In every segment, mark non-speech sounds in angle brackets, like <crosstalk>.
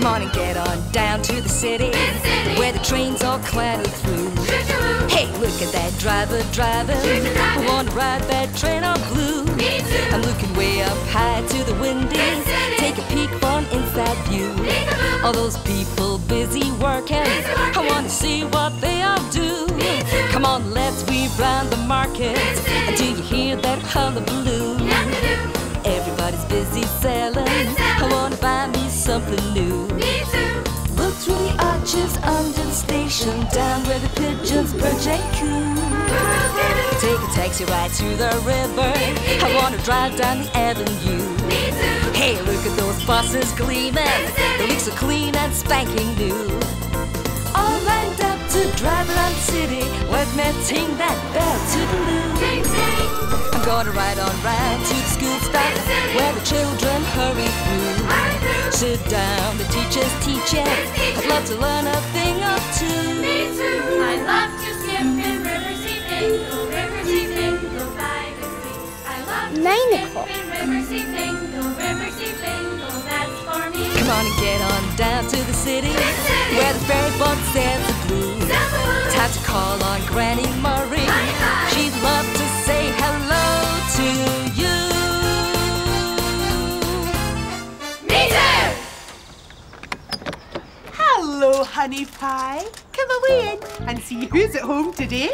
Come on and get on down to the city, where the trains all clatter through. Hey, look at that driver driving. I want to ride that train on blue. I'm looking way up high to the windy. Take a peek from inside view. All those people busy working. I want to see what they all do. Come on, let's weave round the market. Do you hear that hullabaloo? Everybody's busy selling. I want to buy me something new. Look through the arches under the station, down where the pigeons perch and coo. Take a taxi ride to the river. I want to drive down the avenue. Hey, look at those buses gleaming. They look so clean and spanking new. All lined up to drive city, with me ting that bell to the loo. I'm gonna ride on round to the school stop, where the children hurry through. Sit down, the teacher's teaching. I'd love to learn a thing or two. I love to skip in Riverseafingal, river sea bingo by the sea. I love to Nine skip o'clock. in river sea bingo, river sea bingo, that's for me. Come on and get on down to the city, call on Granny Murray. She'd love to say hello to you. Hello, honey pie. Come away in and see who's at home today.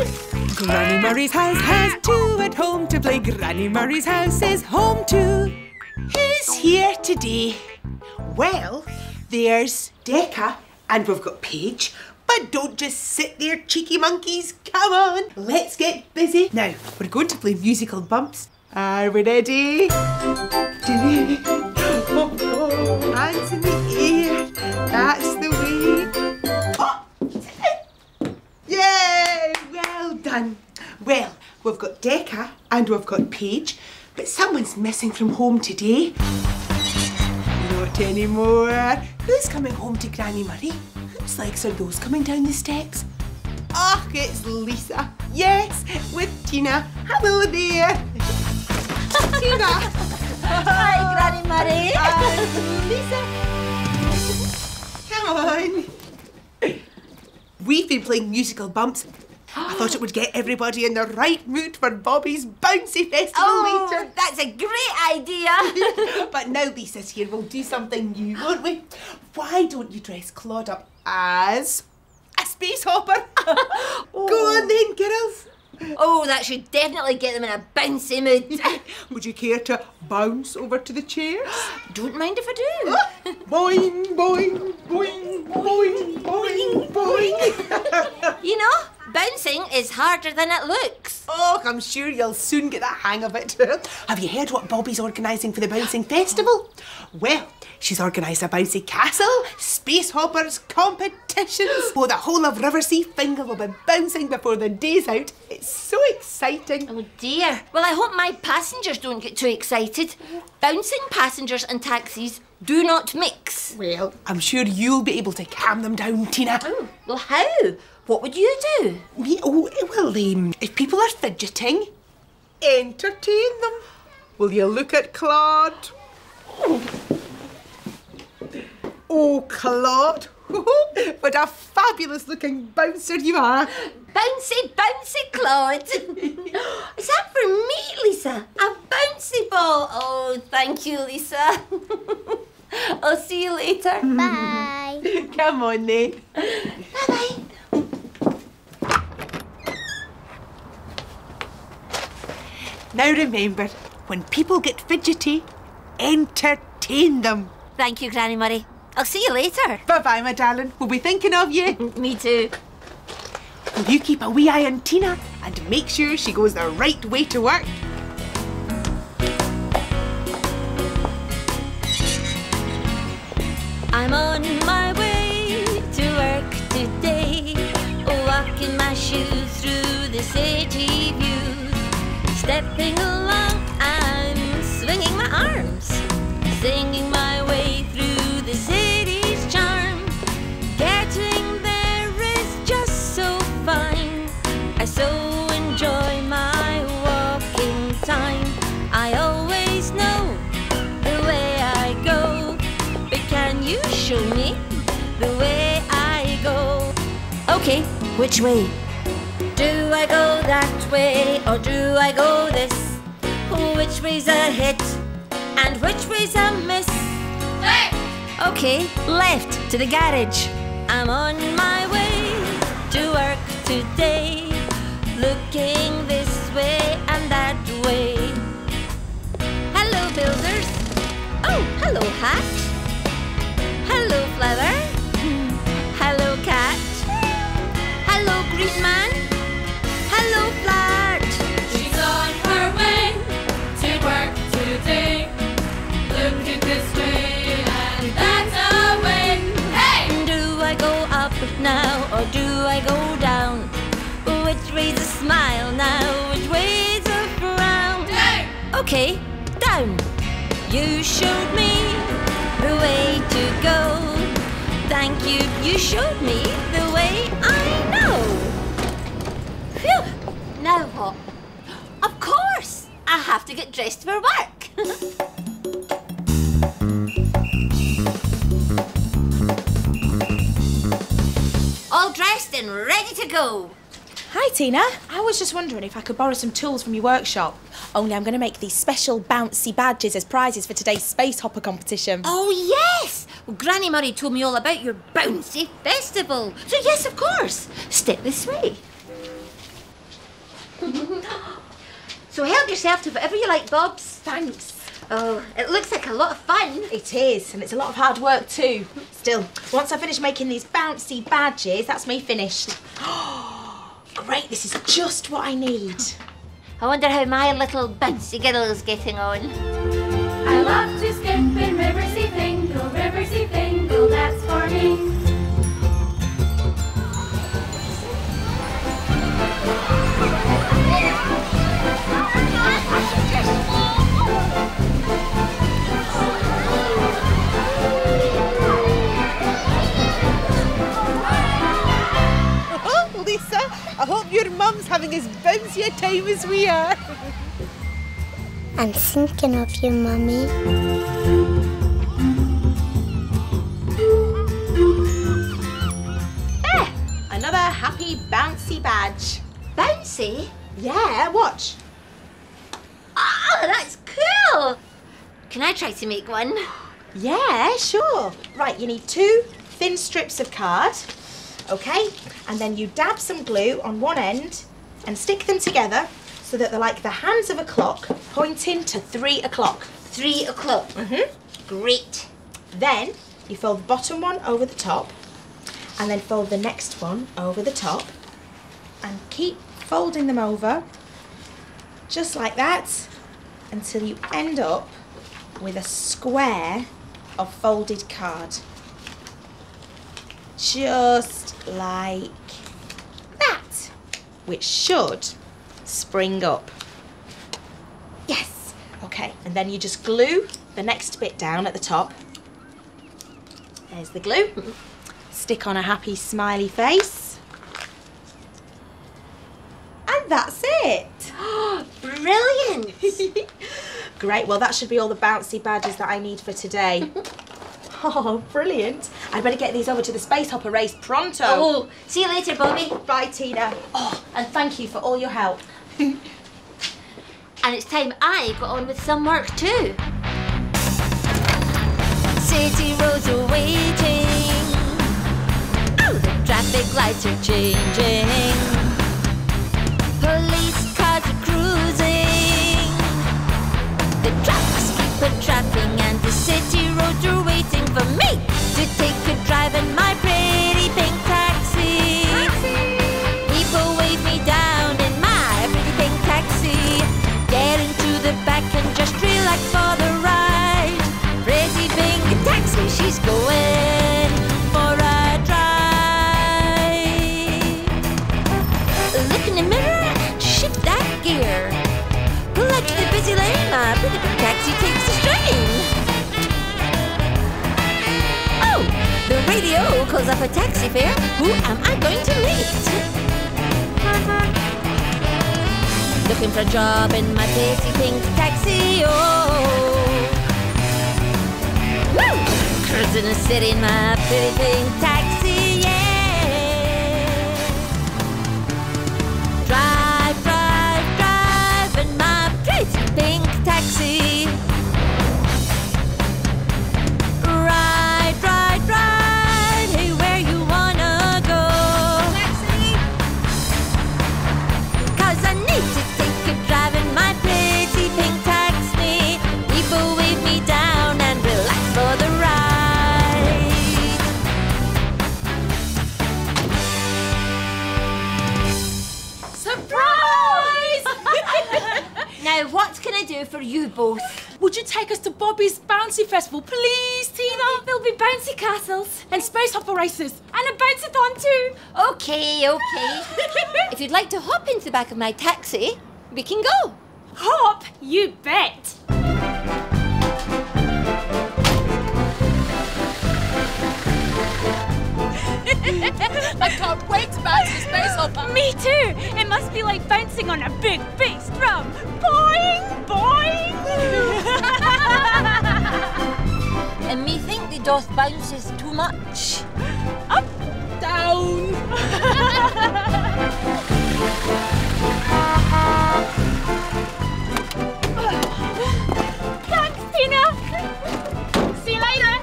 Granny Murray's house has two at home to play. Granny Murray's house is home too. Who's here today? Well, there's Decca and we've got Paige. Don't just sit there, cheeky monkeys. Come on, let's get busy. Now, we're going to play musical bumps. Are we ready? Oh, hands in the air. That's the way. Oh! Yay! Well done. Well, we've got Decca and we've got Paige, but someone's missing from home today. Not anymore. Who's coming home to Granny Murray? Whose legs are those coming down the steps? Ah, it's Lisa. Yes, with Tina. Hello there. <laughs> Tina. Hi, Granny Murray. And Lisa. Come on. We've been playing musical bumps. I thought it would get everybody in the right mood for Bobby's bouncy festival Oh, later. that's a great idea. <laughs> but now Lisa's here, we'll do something new, won't we? Why don't you dress Claude up as a space hopper? <laughs> Go on oh. then, girls. oh, that should definitely get them in a bouncy mood. <laughs> Would you care to bounce over to the chairs? <gasps> Don't mind if I do. <gasps> boing, boing, boing, boing, boing, boing. <laughs> You know, bouncing is harder than it looks. Oh, I'm sure you'll soon get the hang of it. Have you heard what Bobby's organising for the Bouncing Festival? <gasps> Well, she's organised a bouncy castle, space hoppers, competitions. Oh, the whole of Riversea Finger will be bouncing before the day's out. It's so exciting. Oh dear. Well, I hope my passengers don't get too excited. Bouncing passengers and taxis do not mix. Well, I'm sure you'll be able to calm them down, Tina. Oh, well, how? What would you do? Me- oh, well, um, if people are fidgeting, entertain them. Will you look at Claude? Oh, Claude. <laughs> what a fabulous looking bouncer you are. Bouncy, bouncy Claude. <laughs> Is that for me, Lisa? A bouncy ball. Oh, thank you, Lisa. <laughs> I'll see you later. Bye. Come on then. Bye-bye. Now remember, when people get fidgety, entertain them. Thank you, Granny Murray. I'll see you later. Bye bye, my darling. We'll be thinking of you. <laughs> Me too. Will you keep a wee eye on Tina and make sure she goes the right way to work? I'm on my way to work today, walking my shoes through the city views. Stepping which way? Do I go that way or do I go this? Which way's a hit and which way's a miss? Left. Okay, left to the garage. I'm on my way to work today. Looking this way and that way. Hello, builders. Oh, hello, hat. You showed me the way to go. Thank you, you showed me the way I know. Phew! Now what? Of course! I have to get dressed for work. <laughs> All dressed and ready to go. Hi, Tina. I was just wondering if I could borrow some tools from your workshop. Only I'm going to make these special bouncy badges as prizes for today's space hopper competition. Oh, yes! Well, Granny Murray told me all about your bouncy festival. So, yes, of course. Step this way. <laughs> so, help yourself to whatever you like, Bobs. Thanks. Oh, it looks like a lot of fun. It is, and it's a lot of hard work too. Still, once I finish making these bouncy badges, that's me finished. <gasps> Great, this is just what I need. I wonder how my little bouncy girl is getting on. I love to Lisa, I hope your mum's having as bouncy a time as we are. I'm thinking of you, Mummy. There, another happy bouncy badge. Bouncy? Yeah, watch. Oh, that's cool! Can I try to make one? Yeah, sure. Right, you need two thin strips of card. Okay, and then you dab some glue on one end and stick them together so that they're like the hands of a clock pointing to three o'clock. Three o'clock. Mhm. Great. Then you fold the bottom one over the top and then fold the next one over the top and keep folding them over just like that until you end up with a square of folded card. Just like that, which should spring up. Yes. Okay, and then you just glue the next bit down at the top. There's the glue. <laughs> Stick on a happy smiley face. And that's it. <gasps> Brilliant! <laughs> Great, well that should be all the bouncy badges that I need for today. <laughs> oh, brilliant. I'd better get these over to the Space Hopper race pronto. Oh, see you later, Bobby. Bye, Tina. Oh, and thank you for all your help. And it's time I got on with some work too. City roads are waiting. Oh, the traffic lights are changing. Police calls up a taxi fare. Who am I going to meet? Looking for a job in my pretty pink taxi, oh. Woo! cruising the city in my pretty pink taxi, both? Would you take us to Bobby's Bouncy Festival, please, Tina? There'll be bouncy castles and space hopper races and a bouncy-thon too. Okay, okay. <laughs> if you'd like to hop into the back of my taxi, we can go. Hop, you bet. <laughs> I can't wait to bounce the space hopper. Me too. It must be like bouncing on a big bass drum. Boing, boing. <laughs> And me think the doth bounces too much. Up, down. <laughs> Thanks, Tina. See you later.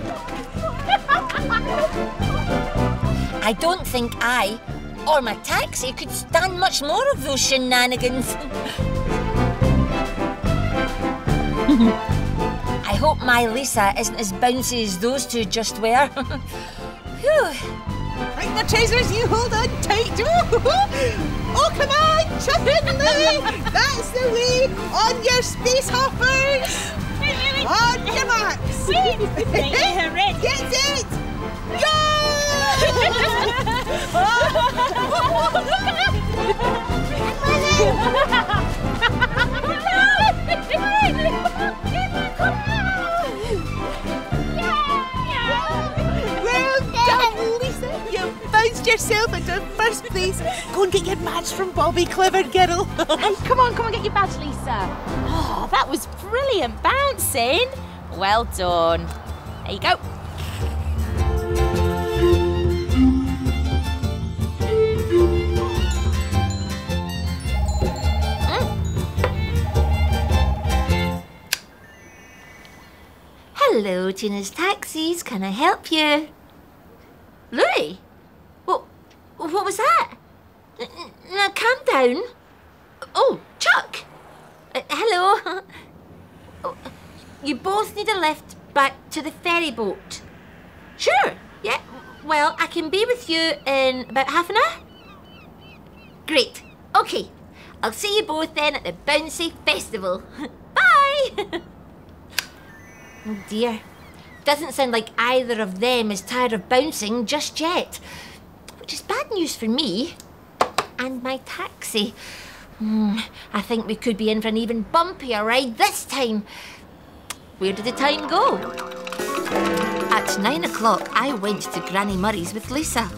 <laughs> I don't think I or my taxi could stand much more of those shenanigans. <laughs> I hope my Lisa isn't as bouncy as those two just were. Phew. Right, my chasers, you hold on tight. <laughs> Oh, come on, chuck it, Louie. That's the way. On your space hoppers. <laughs> On your marks. Get it. Well first please. Go and get your badge from Bobby, clever girl. Come on, come on, get your badge, Lisa. Oh, that was brilliant bouncing. Well done. There you go. Hmm. Hello, Tina's Taxis. Can I help you? Louis? Was that? Now, calm down. Oh, Chuck. Uh, hello. <laughs> Oh, You both need a lift back to the ferry boat. Sure. Yeah. Well, I can be with you in about half an hour. Great. Okay. I'll see you both then at the Bouncy Festival. <laughs> Bye. <laughs> Oh dear. Doesn't sound like either of them is tired of bouncing just yet. Which is bad news for me. And my taxi. Hmm, I think we could be in for an even bumpier ride this time. Where did the time go? At nine o'clock, I went to Granny Murray's with Lisa.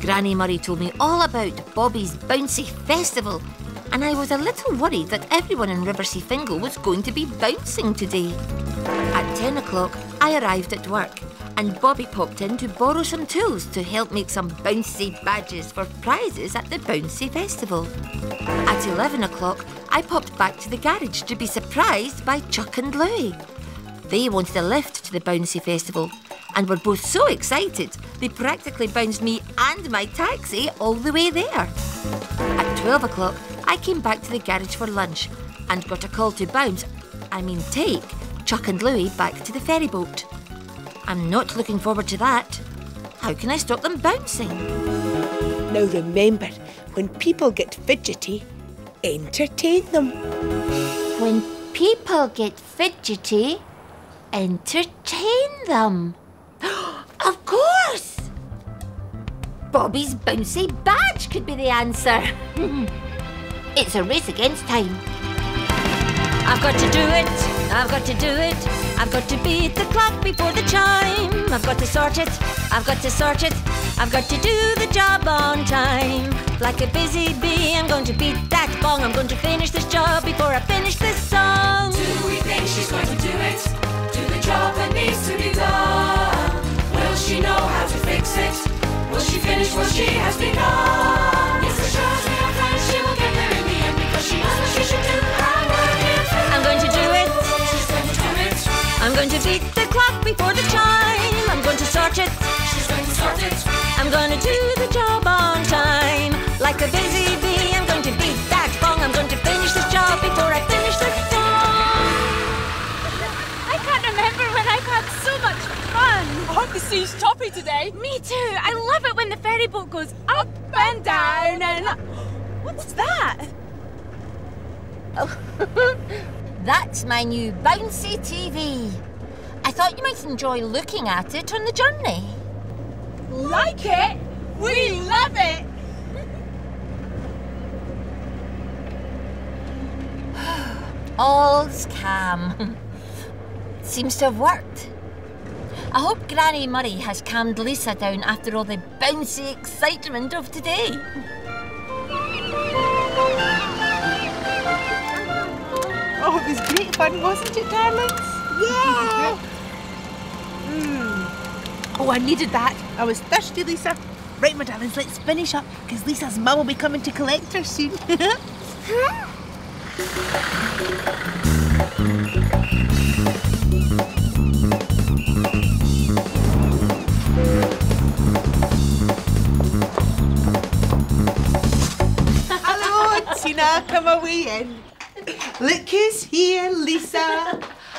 Granny Murray told me all about Bobby's Bouncy Festival, and I was a little worried that everyone in Riverseafingal was going to be bouncing today. At 10 o'clock, I arrived at work and Bobby popped in to borrow some tools to help make some bouncy badges for prizes at the Bouncy Festival. At 11 o'clock, I popped back to the garage to be surprised by Chuck and Louie. They wanted a lift to the Bouncy Festival and were both so excited they practically bounced me and my taxi all the way there. At 12 o'clock, I came back to the garage for lunch and got a call to bounce, I mean take, Chuck and Louie back to the ferry boat. I'm not looking forward to that. How can I stop them bouncing? Now remember, when people get fidgety, entertain them. When people get fidgety, entertain them. <gasps> of course! Bobby's bouncy badge could be the answer. <laughs> it's a race against time. I've got to do it, I've got to do it. I've got to beat the clock before the chime. I've got to sort it, I've got to sort it. I've got to do the job on time. Like a busy bee, I'm going to beat that bong. I'm going to finish this job before I finish this song. Do we think she's going to do it? Do the job that needs to be done? Will she know how to fix it? Will she finish what she has begun? I'm going to beat the clock before the chime. I'm going to start it. She's going to start it. I'm going to do the job on time. Like a busy bee, I'm going to beat that gong. I'm going to finish this job before I finish the song. I can't remember when I've had so much fun. I hope Obviously, it's toppy today. Me too. I love it when the ferry boat goes up and down and up. What's that? Oh. <laughs> That's my new bouncy TV. I thought you might enjoy looking at it on the journey. Like it? We love it. <sighs> All's calm. <laughs> Seems to have worked. I hope Granny Murray has calmed Lisa down after all the bouncy excitement of today. Was great fun, wasn't it, darlings? Yeah. Hmm. Oh, I needed that. I was thirsty, Lisa. Right, my darlings, let's finish up because Lisa's mum will be coming to collect her soon. <laughs> Hello, Tina. Come away in. Look who's here, Lisa.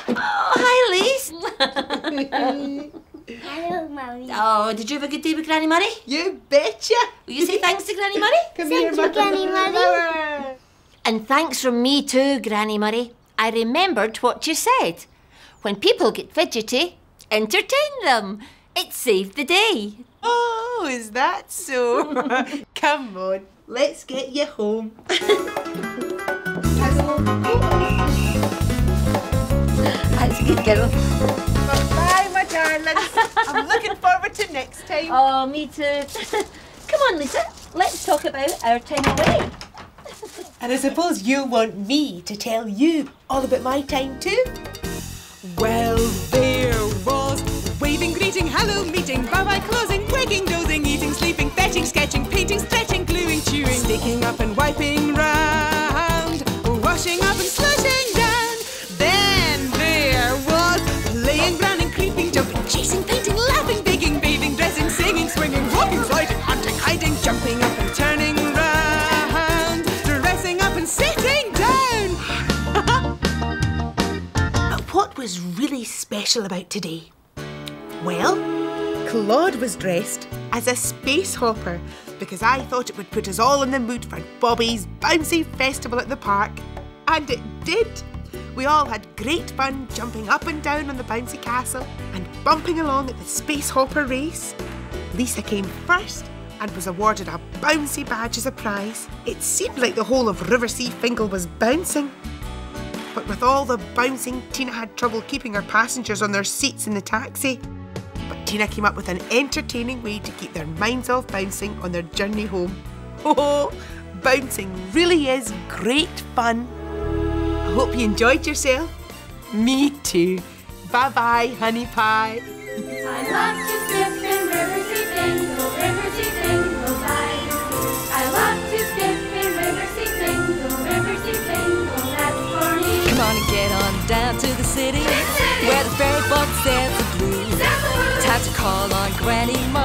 Oh, hi, Lise. <laughs> Hello, Mummy. oh, did you have a good day with Granny Murray? You betcha. Will you say thanks to Granny Murray? <laughs> Come Thank here, you, Mother. Granny Murray. And thanks from me too, Granny Murray. I remembered what you said. When people get fidgety, entertain them. It saved the day. Oh, is that so? <laughs> Come on, let's get you home. That's good, girl. Bye, my darlings. I'm looking forward to next time. <laughs> Oh, me too. <laughs> Come on, Lisa. Let's talk about our time away. <laughs> And I suppose you want me to tell you all about my time too? Well, there was waving, greeting, hello, meeting, bye bye, closing, waking, dozing, eating, sleeping, fetching, sketching, painting, stretching, gluing, chewing, sticking up and wiping round, special about today? Well, Claude was dressed as a space hopper because I thought it would put us all in the mood for Bobby's bouncy festival at the park. And it did. We all had great fun jumping up and down on the bouncy castle and bumping along at the space hopper race. Lisa came first and was awarded a bouncy badge as a prize. It seemed like the whole of Riverseafingal was bouncing. But with all the bouncing, Tina had trouble keeping her passengers on their seats in the taxi. But Tina came up with an entertaining way to keep their minds off bouncing on their journey home. Oh, bouncing really is great fun. I hope you enjoyed yourself. Me too. Bye bye, honey pie. The city where the ferry boat sails the blue. Time to call on Granny.